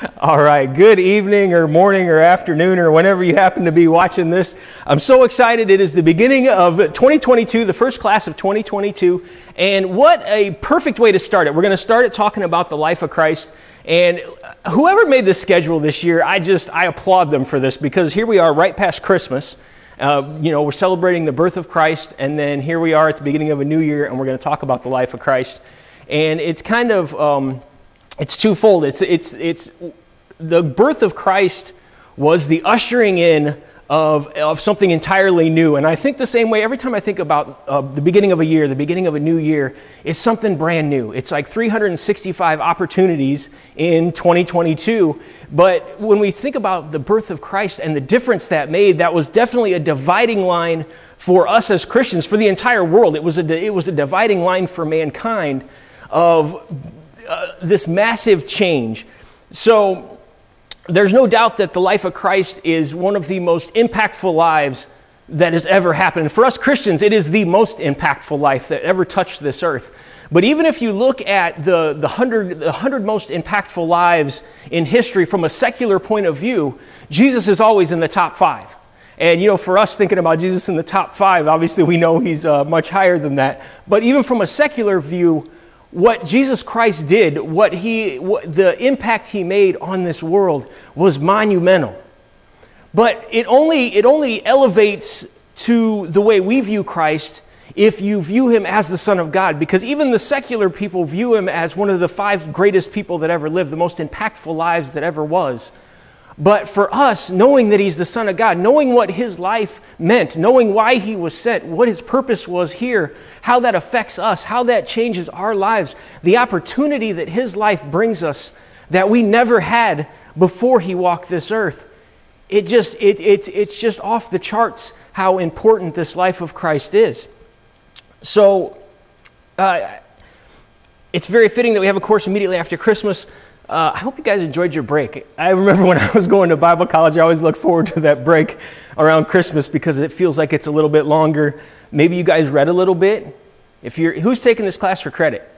All right, good evening or morning or afternoon or whenever you happen to be watching this. I'm so excited. It is the beginning of 2022, the first class of 2022. And what a perfect way to start it. We're going to start it talking about the life of Christ. And whoever made this schedule this year, I just, I applaud them for this because here we are right past Christmas. Uh, you know, we're celebrating the birth of Christ, and then here we are at the beginning of a new year, and we're going to talk about the life of Christ. And it's kind of, um, it's twofold. It's, it's, it's the birth of Christ was the ushering in of, of something entirely new. And I think the same way every time I think about uh, the beginning of a year, the beginning of a new year, it's something brand new. It's like 365 opportunities in 2022. But when we think about the birth of Christ and the difference that made, that was definitely a dividing line for us as Christians, for the entire world. It was a, it was a dividing line for mankind of uh, this massive change. So there's no doubt that the life of Christ is one of the most impactful lives that has ever happened. And for us Christians, it is the most impactful life that ever touched this earth. But even if you look at the, the, hundred, the hundred most impactful lives in history from a secular point of view, Jesus is always in the top five. And, you know, for us thinking about Jesus in the top five, obviously we know he's uh, much higher than that. But even from a secular view, what Jesus Christ did, what he, what, the impact he made on this world was monumental. But it only, it only elevates to the way we view Christ if you view him as the Son of God, because even the secular people view him as one of the five greatest people that ever lived, the most impactful lives that ever was. But for us, knowing that He's the Son of God, knowing what His life meant, knowing why He was sent, what His purpose was here, how that affects us, how that changes our lives, the opportunity that His life brings us that we never had before He walked this earth, it just, it, it, it's just off the charts how important this life of Christ is. So, uh, it's very fitting that we have a course immediately after Christmas uh, I hope you guys enjoyed your break. I remember when I was going to Bible college, I always look forward to that break around Christmas because it feels like it's a little bit longer. Maybe you guys read a little bit. If you're, who's taking this class for credit?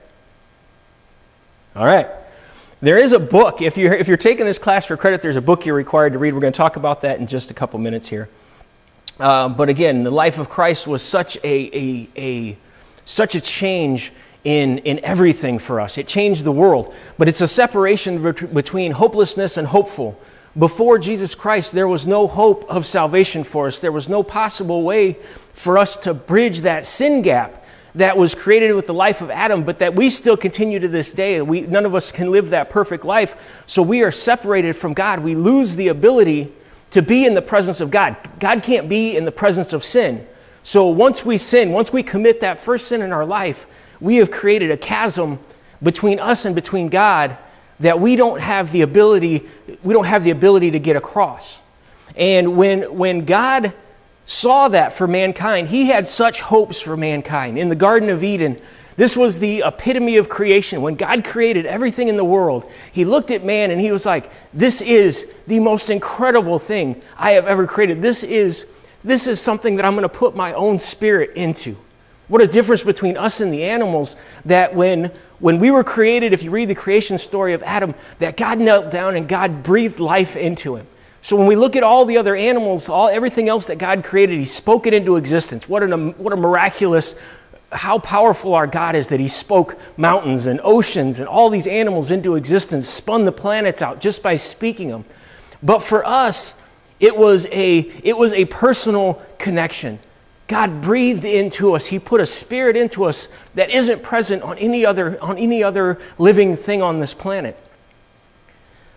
All right. There is a book. If you're, if you're taking this class for credit, there's a book you're required to read. We're going to talk about that in just a couple minutes here. Uh, but again, the life of Christ was such a, a, a, such a change in, in everything for us. It changed the world. But it's a separation between hopelessness and hopeful. Before Jesus Christ, there was no hope of salvation for us. There was no possible way for us to bridge that sin gap that was created with the life of Adam, but that we still continue to this day. We, none of us can live that perfect life. So we are separated from God. We lose the ability to be in the presence of God. God can't be in the presence of sin. So once we sin, once we commit that first sin in our life, we have created a chasm between us and between God that we don't have the ability we don't have the ability to get across. And when when God saw that for mankind, he had such hopes for mankind. In the garden of Eden, this was the epitome of creation. When God created everything in the world, he looked at man and he was like, "This is the most incredible thing I have ever created. This is this is something that I'm going to put my own spirit into." What a difference between us and the animals that when, when we were created, if you read the creation story of Adam, that God knelt down and God breathed life into him. So when we look at all the other animals, all everything else that God created, He spoke it into existence. What, an, what a miraculous, how powerful our God is that He spoke mountains and oceans and all these animals into existence, spun the planets out just by speaking them. But for us, it was a, it was a personal connection. God breathed into us. He put a spirit into us that isn't present on any other, on any other living thing on this planet.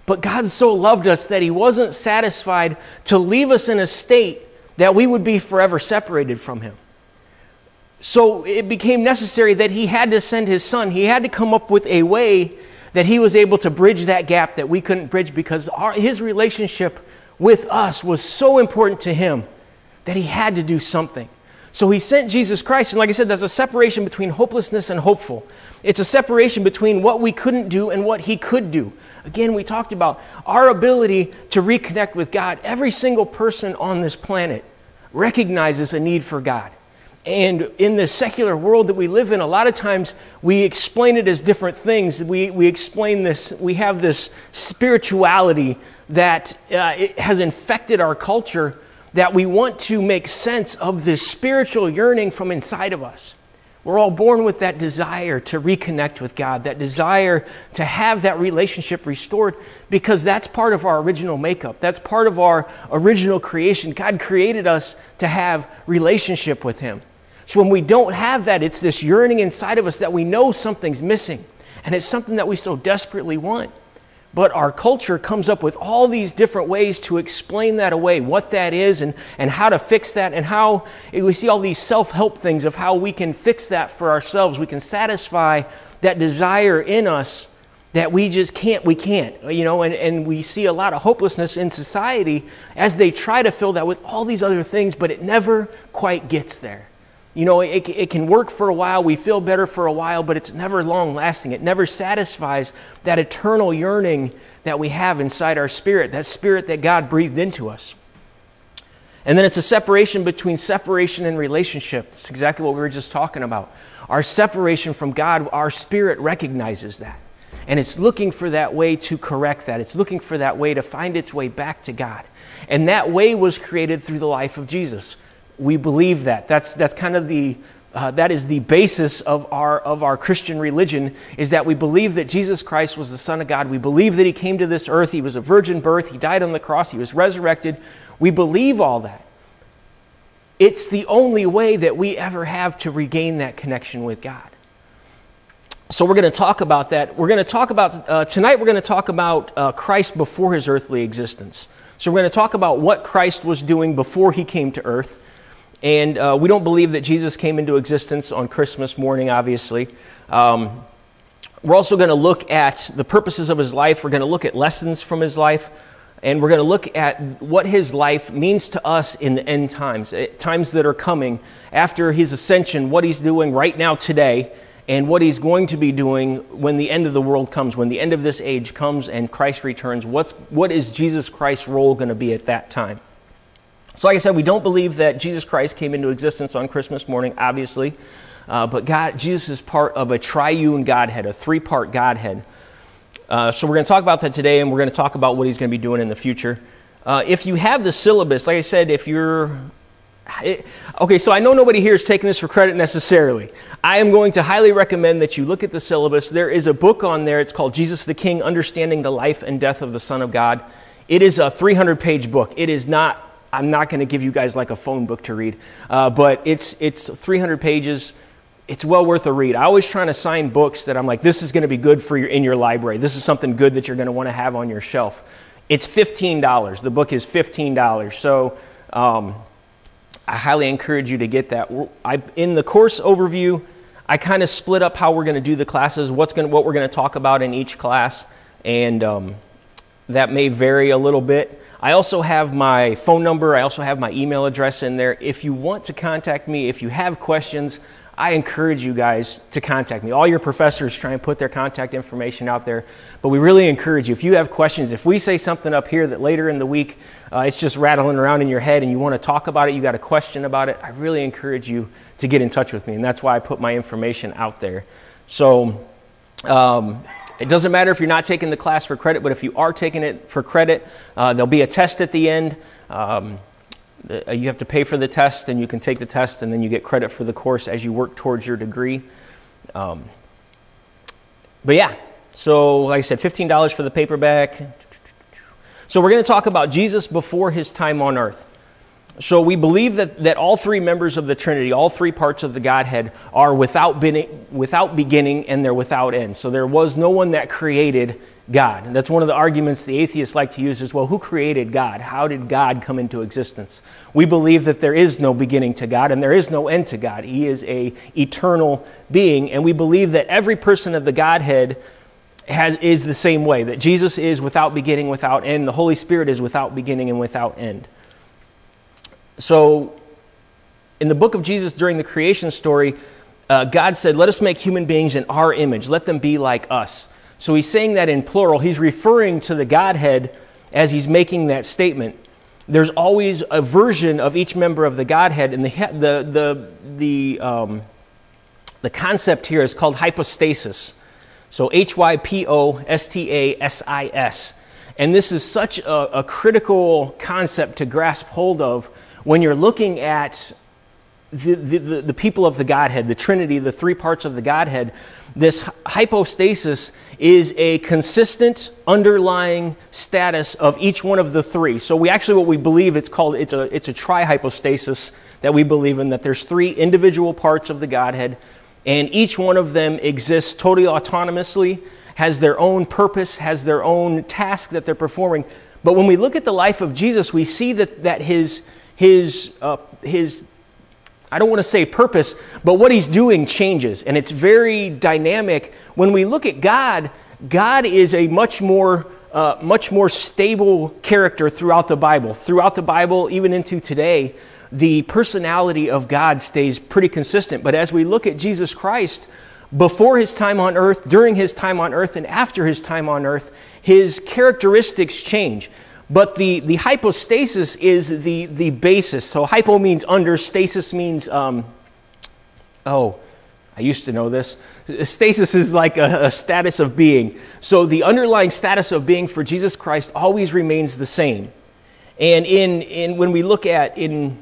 But God so loved us that He wasn't satisfied to leave us in a state that we would be forever separated from Him. So it became necessary that He had to send His Son. He had to come up with a way that He was able to bridge that gap that we couldn't bridge because our, His relationship with us was so important to Him that He had to do something. So he sent Jesus Christ. And like I said, there's a separation between hopelessness and hopeful. It's a separation between what we couldn't do and what he could do. Again, we talked about our ability to reconnect with God. Every single person on this planet recognizes a need for God. And in the secular world that we live in, a lot of times we explain it as different things. We, we explain this, we have this spirituality that uh, has infected our culture that we want to make sense of this spiritual yearning from inside of us. We're all born with that desire to reconnect with God, that desire to have that relationship restored, because that's part of our original makeup. That's part of our original creation. God created us to have relationship with Him. So when we don't have that, it's this yearning inside of us that we know something's missing, and it's something that we so desperately want. But our culture comes up with all these different ways to explain that away, what that is, and, and how to fix that, and how eh, we see all these self help things of how we can fix that for ourselves. We can satisfy that desire in us that we just can't, we can't, you know, and, and we see a lot of hopelessness in society as they try to fill that with all these other things, but it never quite gets there. You know, it, it can work for a while, we feel better for a while, but it's never long lasting. It never satisfies that eternal yearning that we have inside our spirit, that spirit that God breathed into us. And then it's a separation between separation and relationship. That's exactly what we were just talking about. Our separation from God, our spirit recognizes that. And it's looking for that way to correct that. It's looking for that way to find its way back to God. And that way was created through the life of Jesus we believe that. That's, that's kind of the, uh, that is the basis of our, of our Christian religion, is that we believe that Jesus Christ was the Son of God. We believe that He came to this earth. He was a virgin birth. He died on the cross. He was resurrected. We believe all that. It's the only way that we ever have to regain that connection with God. So we're going to talk about that. We're going to talk about, uh, tonight we're going to talk about uh, Christ before his earthly existence. So we're going to talk about what Christ was doing before he came to earth. And uh, we don't believe that Jesus came into existence on Christmas morning, obviously. Um, we're also going to look at the purposes of his life. We're going to look at lessons from his life. And we're going to look at what his life means to us in the end times, eh, times that are coming after his ascension, what he's doing right now today, and what he's going to be doing when the end of the world comes, when the end of this age comes and Christ returns. What's, what is Jesus Christ's role going to be at that time? So, like I said, we don't believe that Jesus Christ came into existence on Christmas morning, obviously. Uh, but God, Jesus is part of a triune Godhead, a three part Godhead. Uh, so, we're going to talk about that today, and we're going to talk about what he's going to be doing in the future. Uh, if you have the syllabus, like I said, if you're. It, okay, so I know nobody here is taking this for credit necessarily. I am going to highly recommend that you look at the syllabus. There is a book on there. It's called Jesus the King Understanding the Life and Death of the Son of God. It is a 300 page book. It is not I'm not going to give you guys like a phone book to read, uh, but it's, it's 300 pages. It's well worth a read. I always try to sign books that I'm like, this is going to be good for your, in your library. This is something good that you're going to want to have on your shelf. It's $15. The book is $15. So um, I highly encourage you to get that. I, in the course overview, I kind of split up how we're going to do the classes, what's going what we're going to talk about in each class, and um, that may vary a little bit. I also have my phone number, I also have my email address in there. If you want to contact me, if you have questions, I encourage you guys to contact me. All your professors try and put their contact information out there, but we really encourage you. If you have questions, if we say something up here that later in the week uh, it's just rattling around in your head and you want to talk about it, you got a question about it, I really encourage you to get in touch with me, and that's why I put my information out there. So, um, it doesn't matter if you're not taking the class for credit, but if you are taking it for credit, uh, there'll be a test at the end. Um, uh, you have to pay for the test, and you can take the test, and then you get credit for the course as you work towards your degree. Um, but yeah, so like I said, $15 for the paperback. So we're going to talk about Jesus before his time on earth. So we believe that, that all three members of the Trinity, all three parts of the Godhead, are without, beginning, without beginning and they're without end. So there was no one that created God. And that's one of the arguments the atheists like to use as well. Who created God? How did God come into existence? We believe that there is no beginning to God and there is no end to God. He is a eternal being, and we believe that every person of the Godhead has, is the same way. That Jesus is without beginning, without end. The Holy Spirit is without beginning and without end. So, in the book of Genesis during the creation story, uh, God said, Let us make human beings in our image, let them be like us. So, he's saying that in plural. He's referring to the Godhead as he's making that statement. there's always a version of each member of the Godhead, and the, the, the, the, um, the concept here is called hypostasis. So H Y P O S T A S I S. And this is such a, a, critical concept to grasp hold of when you're looking at the, the, the, people of the Godhead, the Trinity, the three parts of the Godhead. This hypostasis is a consistent underlying status of each one of the three. So we actually what we believe it's called it's a it's a trihypostasis that we believe in that there's three individual parts of the Godhead and each one of them exists totally autonomously, has their own purpose, has their own task that they're performing. But when we look at the life of Jesus, we see that, that his, his, uh, his, I don't want to say purpose, but what he's doing changes. And it's very dynamic. When we look at God, God is a much more uh, much more stable character throughout the Bible. Throughout the Bible, even into today, the personality of God stays pretty consistent. But as we look at Jesus Christ, before his time on earth, during his time on earth, and after his time on earth, his characteristics change. But the, the hypostasis is the, the basis. So hypo means under, stasis means, um, oh, I used to know this. Stasis is like a, a, status of being. So the underlying status of being for Jesus Christ always remains the same. And in, in when we look at in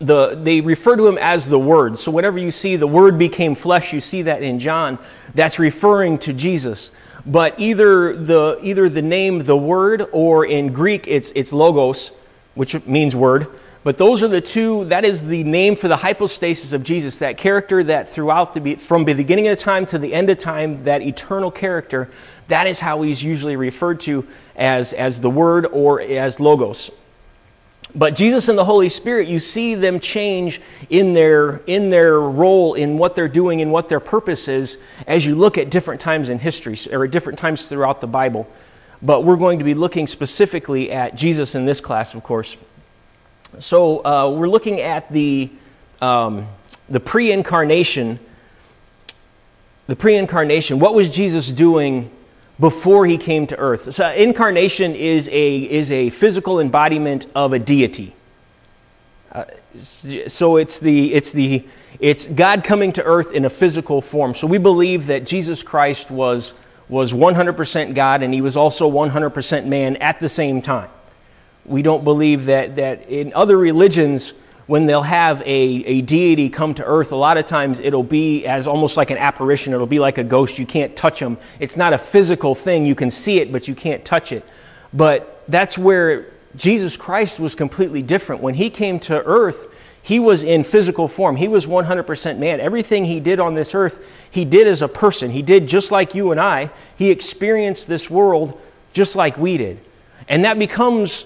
the, they refer to him as the Word. So whenever you see the Word became flesh, you see that in John. That's referring to Jesus. But either the, either the name the Word or in Greek it's, it's logos, which means Word. But those are the two, that is the name for the hypostasis of Jesus, that character that throughout the, from the beginning of time to the end of time, that eternal character, that is how he's usually referred to as, as the Word or as logos. But Jesus and the Holy Spirit, you see them change in their, in their role, in what they're doing, and what their purpose is as you look at different times in history, or at different times throughout the Bible. But we're going to be looking specifically at Jesus in this class, of course. So uh, we're looking at the, um, the pre incarnation. The pre incarnation. What was Jesus doing before he came to earth. So incarnation is a, is a physical embodiment of a deity. Uh, so it's the, it's the, it's God coming to earth in a physical form. So we believe that Jesus Christ was, was 100% God and he was also 100% man at the same time. We don't believe that, that in other religions, when they'll have a, a deity come to earth, a lot of times it'll be as almost like an apparition. It'll be like a ghost. You can't touch them. It's not a physical thing. You can see it, but you can't touch it. But that's where Jesus Christ was completely different. When he came to earth, he was in physical form. He was 100% man. Everything he did on this earth, he did as a person. He did just like you and I. He experienced this world just like we did. And that becomes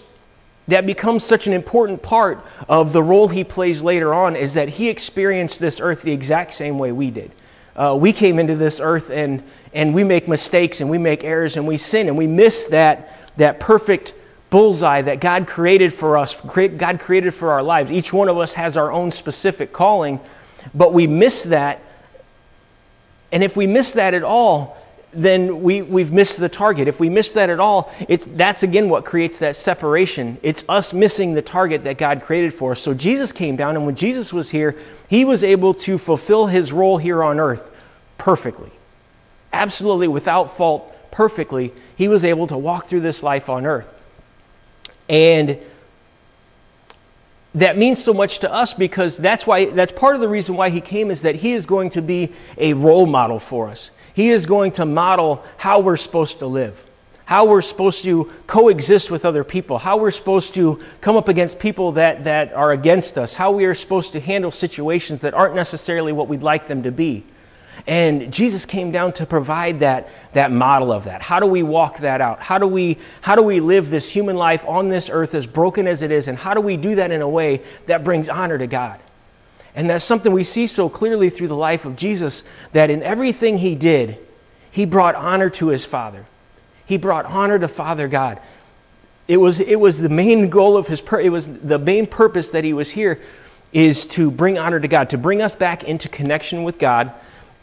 that becomes such an important part of the role he plays later on is that he experienced this earth the exact same way we did. Uh, we came into this earth and, and we make mistakes and we make errors and we sin and we miss that, that perfect bullseye that God created for us, God created for our lives. Each one of us has our own specific calling, but we miss that. And if we miss that at all, then we, we've missed the target. If we miss that at all, it's, that's again what creates that separation. It's us missing the target that God created for us. So Jesus came down, and when Jesus was here, he was able to fulfill his role here on earth perfectly. Absolutely without fault, perfectly. He was able to walk through this life on earth. And that means so much to us because that's why that's part of the reason why he came is that he is going to be a role model for us. He is going to model how we're supposed to live, how we're supposed to coexist with other people, how we're supposed to come up against people that, that are against us, how we are supposed to handle situations that aren't necessarily what we'd like them to be. And Jesus came down to provide that, that model of that. How do we walk that out? How do, we, how do we live this human life on this earth as broken as it is? And how do we do that in a way that brings honor to God? And that's something we see so clearly through the life of Jesus that in everything he did, he brought honor to his Father. He brought honor to Father God. It was, it was the main goal of his, pur- it was the main purpose that he was here is to bring honor to God, to bring us back into connection with God,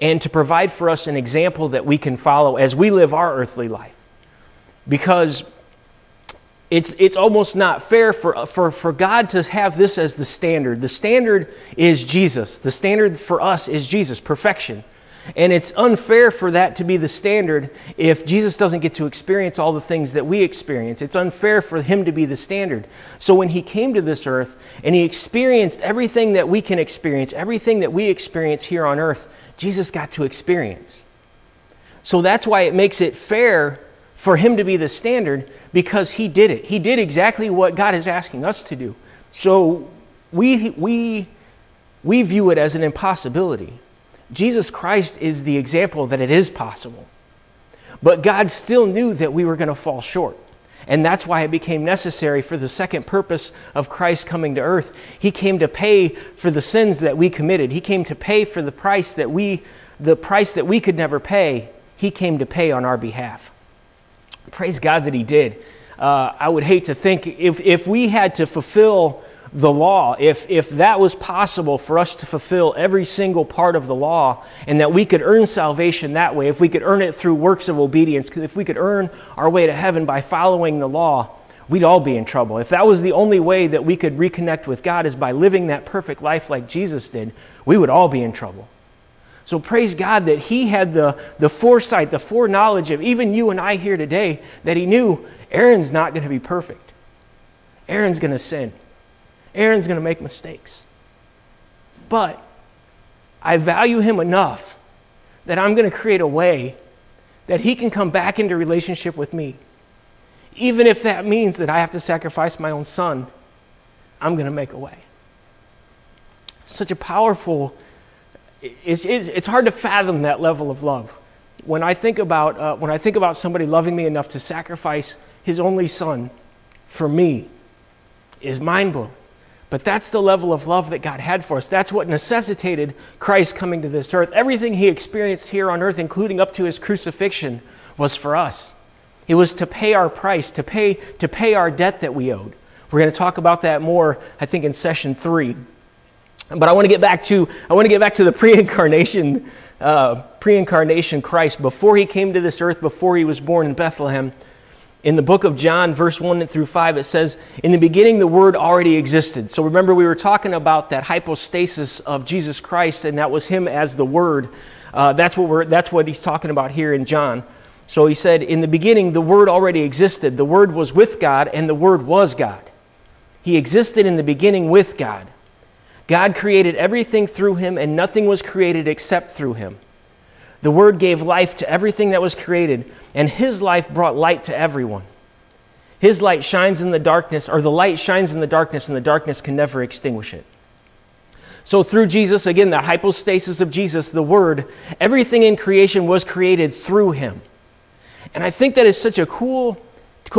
and to provide for us an example that we can follow as we live our earthly life. Because it's, it's almost not fair for, for, for God to have this as the standard. The standard is Jesus. The standard for us is Jesus, perfection. And it's unfair for that to be the standard if Jesus doesn't get to experience all the things that we experience. It's unfair for him to be the standard. So when he came to this earth and he experienced everything that we can experience, everything that we experience here on earth, Jesus got to experience. So that's why it makes it fair for him to be the standard because he did it. He did exactly what God is asking us to do. So we, we, we view it as an impossibility. Jesus Christ is the example that it is possible. But God still knew that we were going to fall short. And that's why it became necessary for the second purpose of Christ coming to earth. He came to pay for the sins that we committed. He came to pay for the price that we the price that we could never pay. He came to pay on our behalf. Praise God that he did. Uh, I would hate to think if, if we had to fulfill the law, if, if that was possible for us to fulfill every single part of the law, and that we could earn salvation that way, if we could earn it through works of obedience, if we could earn our way to heaven by following the law, we'd all be in trouble. If that was the only way that we could reconnect with God is by living that perfect life like Jesus did, we would all be in trouble. So praise God that He had the, the foresight, the foreknowledge of even you and I here today, that He knew Aaron's not going to be perfect. Aaron's going to sin. Aaron's going to make mistakes. But I value him enough that I'm going to create a way that he can come back into relationship with me. Even if that means that I have to sacrifice my own son, I'm going to make a way. Such a powerful, it's, it's, hard to fathom that level of love. When I, think about, uh, when I think about somebody loving me enough to sacrifice his only son for me, is mind blowing. But that's the level of love that God had for us. That's what necessitated Christ coming to this earth. Everything he experienced here on earth, including up to his crucifixion, was for us. It was to pay our price, to pay, to pay our debt that we owed. We're going to talk about that more, I think, in session three. But I want to get back to, I want to get back to the pre-incarnation, uh, pre-incarnation Christ. Before he came to this earth, before he was born in Bethlehem, in the book of John, verse 1 through 5, it says, In the beginning, the Word already existed. So remember, we were talking about that hypostasis of Jesus Christ, and that was Him as the Word. Uh, that's, what we're, that's what he's talking about here in John. So he said, In the beginning, the Word already existed. The Word was with God, and the Word was God. He existed in the beginning with God. God created everything through Him, and nothing was created except through Him. The Word gave life to everything that was created, and His life brought light to everyone. His light shines in the darkness, or the light shines in the darkness, and the darkness can never extinguish it. So, through Jesus, again, the hypostasis of Jesus, the Word, everything in creation was created through Him. And I think that is such a cool,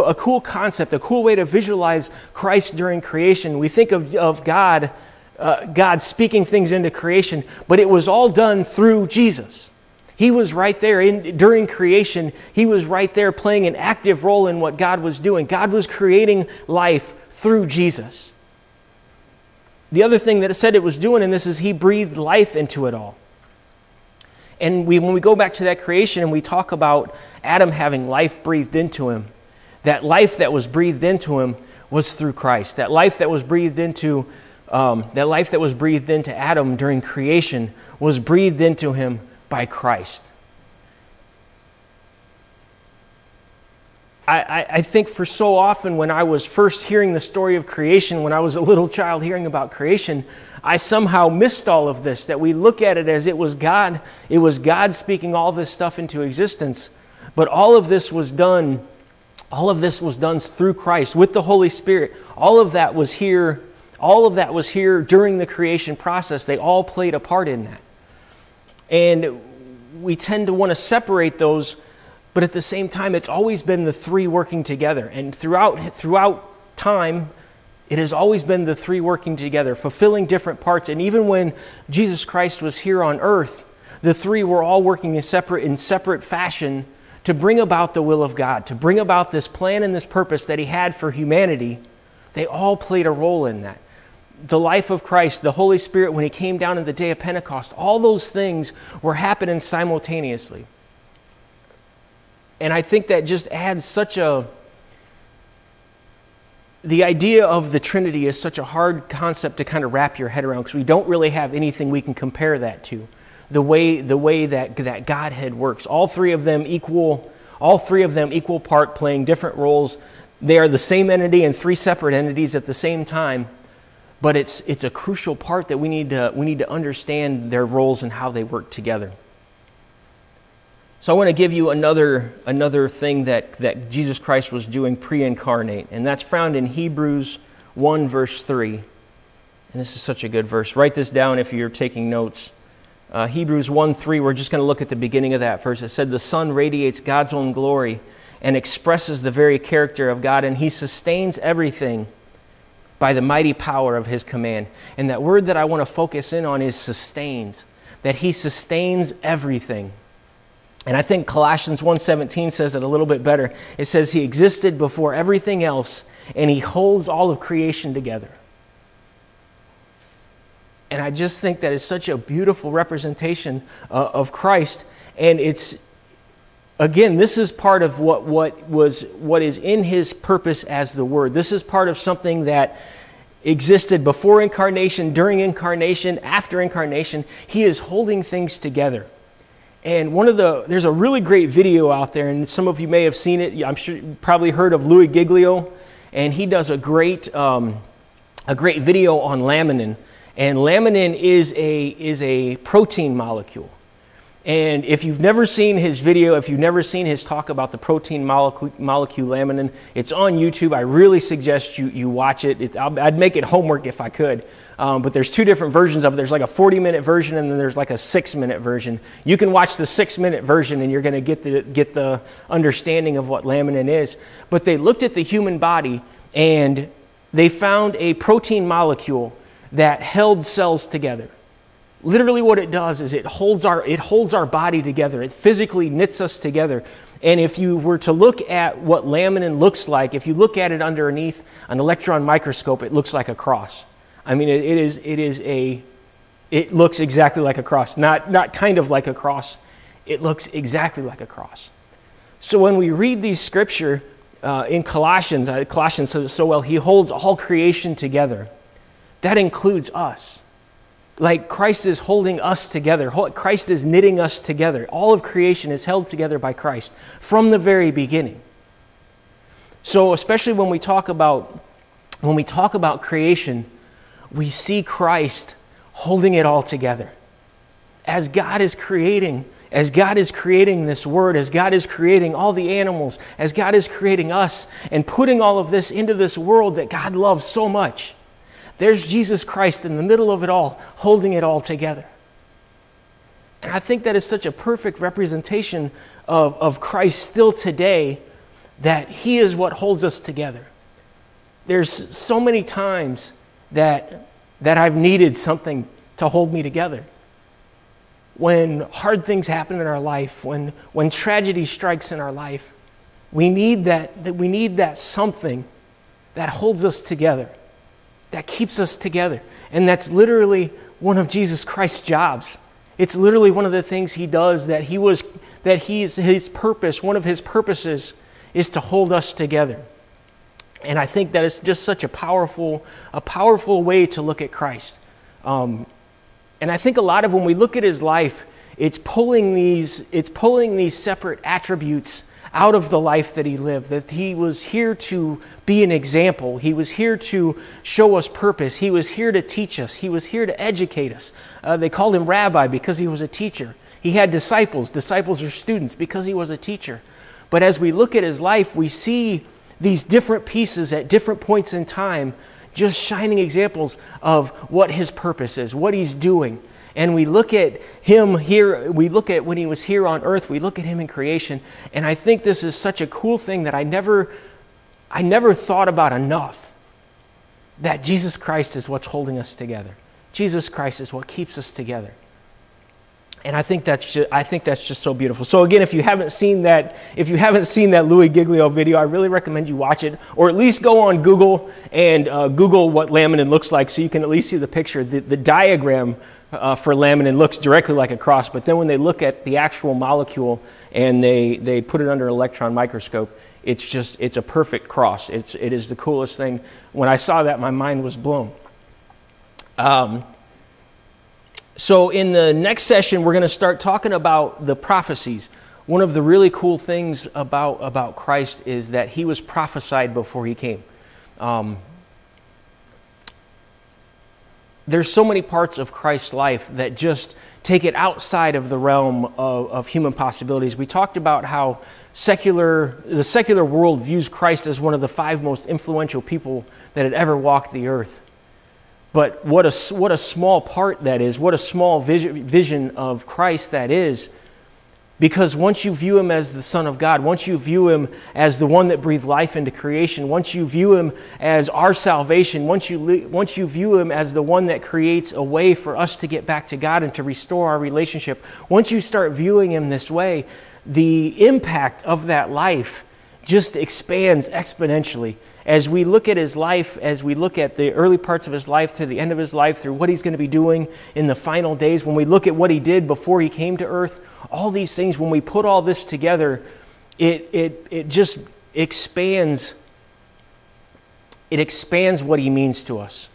a cool concept, a cool way to visualize Christ during creation. We think of, of God, uh, God speaking things into creation, but it was all done through Jesus. He was right there in, during creation. He was right there playing an active role in what God was doing. God was creating life through Jesus. The other thing that it said it was doing in this is He breathed life into it all. And we, when we go back to that creation and we talk about Adam having life breathed into him, that life that was breathed into him was through Christ. That life that was breathed into um, that life that was breathed into Adam during creation was breathed into him by Christ. I, I, think for so often when I was first hearing the story of creation, when I was a little child hearing about creation, I somehow missed all of this. That we look at it as it was God, it was God speaking all this stuff into existence. But all of this was done, all of this was done through Christ, with the Holy Spirit. All of that was here, all of that was here during the creation process. They all played a part in that. And we tend to want to separate those, but at the same time, it's always been the three working together. And throughout, throughout time, it has always been the three working together, fulfilling different parts. And even when Jesus Christ was here on earth, the three were all working in separate, in separate fashion to bring about the will of God, to bring about this plan and this purpose that He had for humanity. They all played a role in that the life of Christ, the Holy Spirit, when He came down in the day of Pentecost, all those things were happening simultaneously. And I think that just adds such a the idea of the Trinity is such a hard concept to kind of wrap your head around because we don't really have anything we can compare that to. The way, the way that, that Godhead works. All three of them equal, all three of them equal part playing different roles. They are the same entity and three separate entities at the same time, but it's, it's a crucial part that we need, to, we need to understand their roles and how they work together. So I want to give you another, another thing that, that Jesus Christ was doing pre incarnate, and that's found in Hebrews 1, verse 3. And this is such a good verse. Write this down if you're taking notes. Uh, Hebrews 1 3, we're just going to look at the beginning of that verse. It said, The Son radiates God's own glory and expresses the very character of God, and He sustains everything by the mighty power of His command. And that word that I want to focus in on is sustains, that He sustains everything. And I think Colossians 1:17 says it a little bit better. It says he existed before everything else and he holds all of creation together. And I just think that is such a beautiful representation uh, of Christ and it's again this is part of what what was what is in his purpose as the word. This is part of something that existed before incarnation, during incarnation, after incarnation. He is holding things together. And one of the, there's a really great video out there, and some of you may have seen it. I'm sure you probably heard of Louis Giglio, and he does a great, um, a great video on laminin. And laminin is a, is a protein molecule. And if you've never seen his video, if you've never seen his talk about the protein molecule, molecule laminin, it's on YouTube. I really suggest you, you watch it. it I'd make it homework if I could. Um, but there's two different versions of it. There's like a 40 minute version and then there's like a six minute version. You can watch the six minute version and you're going to get the, get the understanding of what laminin is. But they looked at the human body and they found a protein molecule that held cells together. Literally, what it does is it holds our, it holds our body together, it physically knits us together. And if you were to look at what laminin looks like, if you look at it underneath an electron microscope, it looks like a cross. I mean, it, it, is, it is a, it looks exactly like a cross. Not, not kind of like a cross, it looks exactly like a cross. So when we read these scripture uh, in Colossians, uh, Colossians says it so well, he holds all creation together. That includes us. Like Christ is holding us together. Christ is knitting us together. All of creation is held together by Christ from the very beginning. So especially when we talk about when we talk about creation, we see Christ holding it all together. As God is creating, as God is creating this word, as God is creating all the animals, as God is creating us and putting all of this into this world that God loves so much, there's Jesus Christ in the middle of it all, holding it all together. And I think that is such a perfect representation of, of Christ still today that He is what holds us together. There's so many times that, that I've needed something to hold me together. When hard things happen in our life, when, when tragedy strikes in our life, we need that, that we need that something that holds us together, that keeps us together. And that's literally one of Jesus Christ's jobs. It's literally one of the things he does that he was that he's his purpose, one of his purposes is to hold us together. And I think that it's just such a powerful, a powerful way to look at Christ. Um, and I think a lot of when we look at his life, it's pulling these, it's pulling these separate attributes out of the life that he lived. That he was here to be an example. He was here to show us purpose. He was here to teach us. He was here to educate us. Uh, they called him rabbi because he was a teacher. He had disciples. Disciples are students because he was a teacher. But as we look at his life, we see these different pieces at different points in time, just shining examples of what his purpose is, what he's doing. And we look at him here, we look at when he was here on earth, we look at him in creation, and I think this is such a cool thing that I never I never thought about enough. That Jesus Christ is what's holding us together. Jesus Christ is what keeps us together. And I think that's just, I think that's just so beautiful. So again, if you haven't seen that, if you haven't seen that Louis Giglio video, I really recommend you watch it, or at least go on Google and uh, Google what laminin looks like, so you can at least see the picture. The, the diagram uh, for laminin looks directly like a cross, but then when they look at the actual molecule and they they put it under an electron microscope, it's just, it's a perfect cross. It's, it is the coolest thing. When I saw that, my mind was blown. Um, so, in the next session, we're going to start talking about the prophecies. One of the really cool things about, about Christ is that he was prophesied before he came. Um, there's so many parts of Christ's life that just take it outside of the realm of, of human possibilities. We talked about how secular, the secular world views Christ as one of the five most influential people that had ever walked the earth. But what a, what a small part that is, what a small vision, vision of Christ that is because once you view him as the Son of God, once you view him as the one that breathed life into creation, once you view him as our salvation, once you, once you view him as the one that creates a way for us to get back to God and to restore our relationship, once you start viewing him this way, the impact of that life just expands exponentially. As we look at his life, as we look at the early parts of his life to the end of his life, through what he's going to be doing in the final days, when we look at what he did before he came to earth, all these things, when we put all this together, it, it, it just expands it expands what he means to us.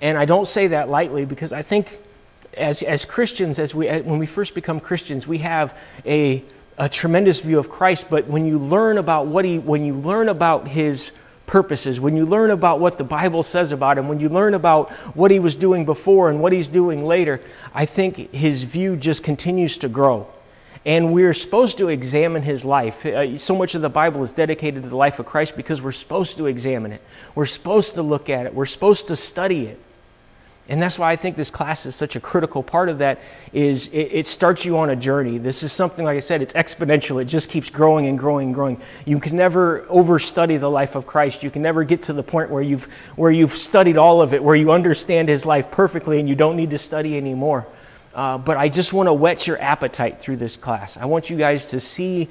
And I don't say that lightly because I think as, as Christians, as we, when we first become Christians, we have a, a tremendous view of Christ. But when you learn about what he, when you learn about his purposes, when you learn about what the Bible says about him, when you learn about what he was doing before and what he's doing later, I think his view just continues to grow. And we're supposed to examine his life. Uh, so much of the Bible is dedicated to the life of Christ because we're supposed to examine it. We're supposed to look at it. We're supposed to study it. And that's why I think this class is such a critical part of that is it, it, starts you on a journey. This is something, like I said, it's exponential. It just keeps growing and growing and growing. You can never overstudy the life of Christ. You can never get to the point where you've, where you've studied all of it, where you understand his life perfectly and you don't need to study anymore. Uh, but I just want to whet your appetite through this class. I want you guys to see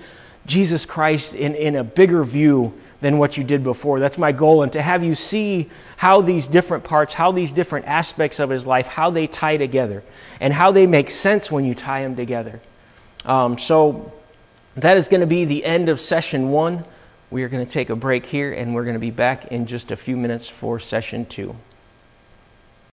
Jesus Christ in, in a bigger view than what you did before. That's my goal. And to have you see how these different parts, how these different aspects of his life, how they tie together, and how they make sense when you tie them together. Um, so that is going to be the end of session one. We are going to take a break here, and we're going to be back in just a few minutes for session two.